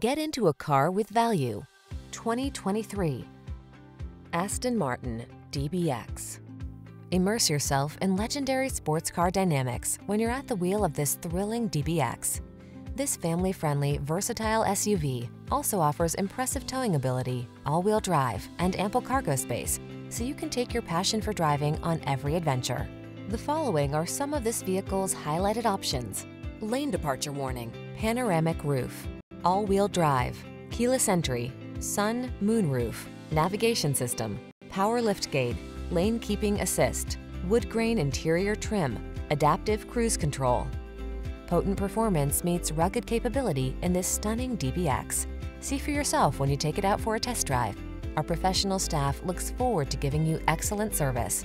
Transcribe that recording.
Get into a car with value. 2023 Aston Martin DBX. Immerse yourself in legendary sports car dynamics when you're at the wheel of this thrilling DBX. This family-friendly, versatile SUV also offers impressive towing ability, all-wheel drive, and ample cargo space, so you can take your passion for driving on every adventure. The following are some of this vehicle's highlighted options. Lane departure warning, panoramic roof, all-wheel drive, keyless entry, sun, moon roof, navigation system, power liftgate, lane keeping assist, wood grain interior trim, adaptive cruise control. Potent performance meets rugged capability in this stunning DBX. See for yourself when you take it out for a test drive. Our professional staff looks forward to giving you excellent service.